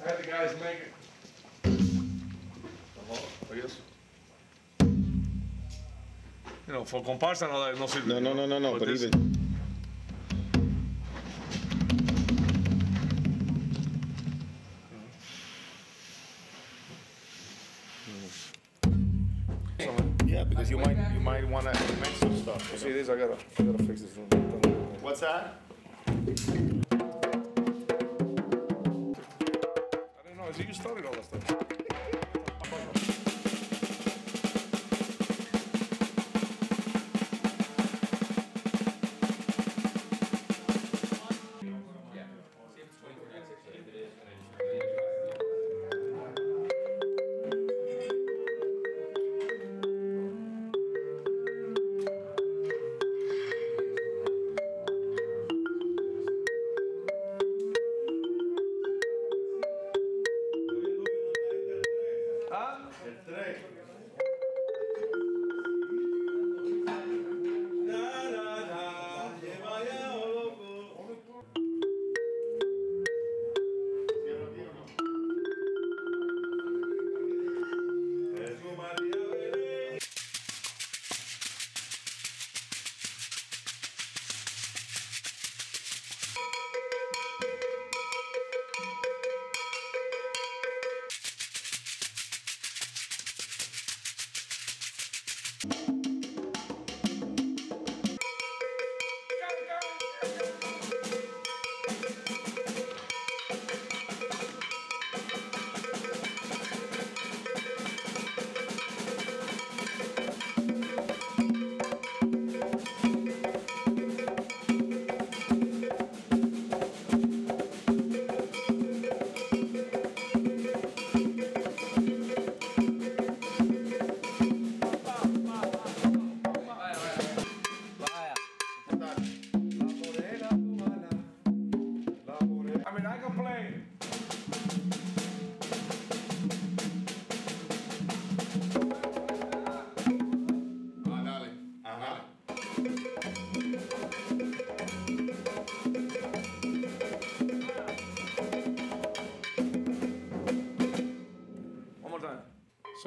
I had the guys make it. Uh-huh, I guess. You know, for comparsa no, no sirve. No, no, no, no, no, But but even. Yeah, because you might, you might wanna make some stuff. you See this, I gotta, I gotta fix this. one. What's that? You started all that stuff.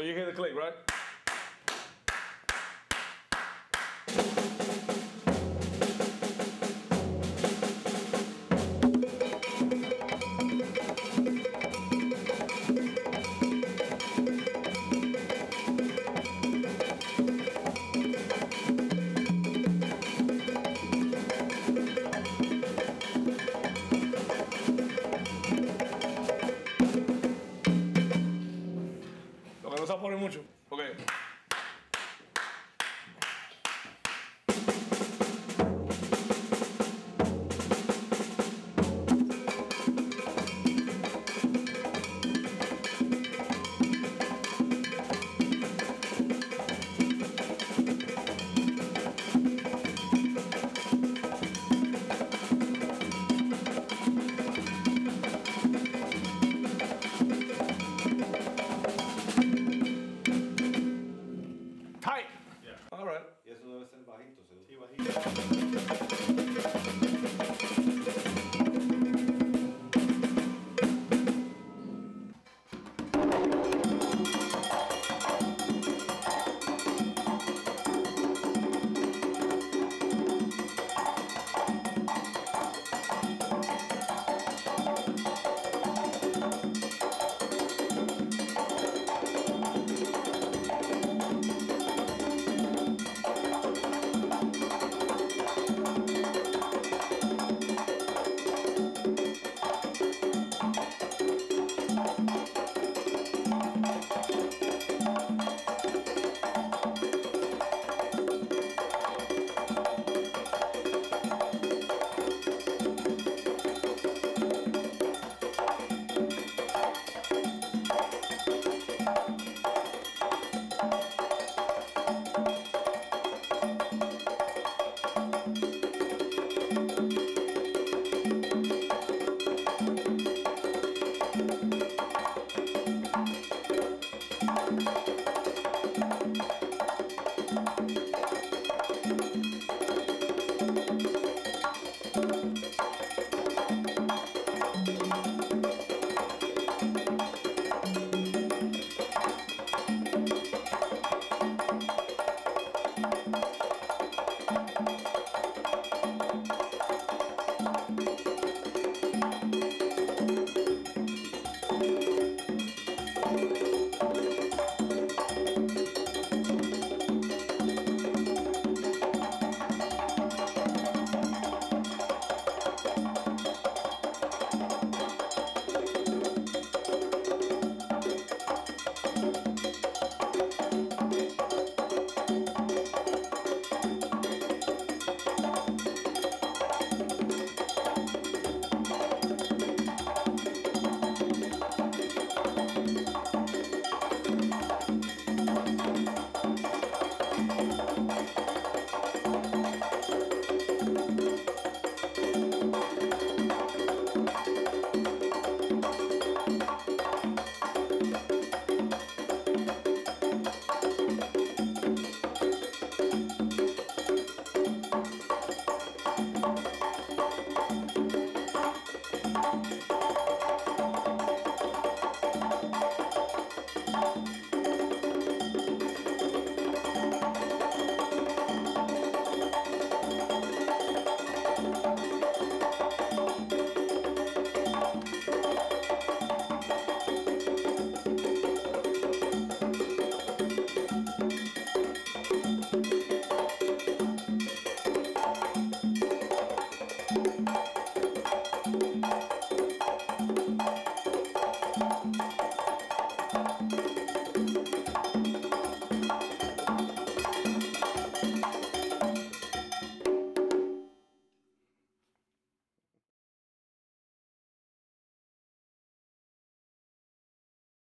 So you hear the click, right? mucho. Ok.